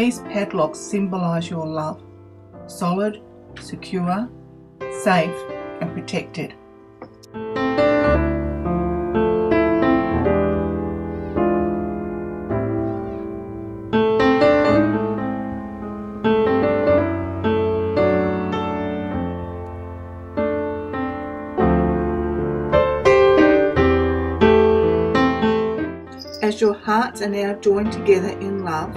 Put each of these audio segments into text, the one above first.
These padlocks symbolise your love solid, secure, safe, and protected. As your hearts are now joined together in love,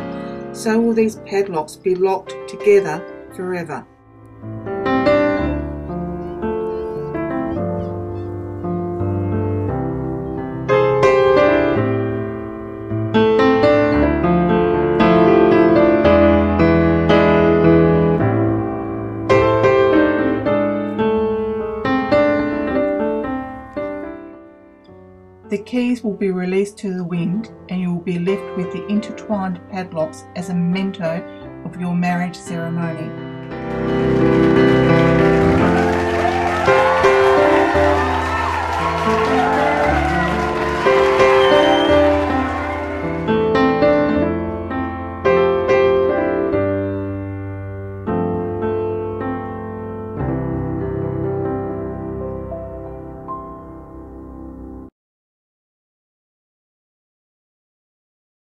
so will these padlocks be locked together forever. The keys will be released to the wind and you will be left with the intertwined padlocks as a memento of your marriage ceremony.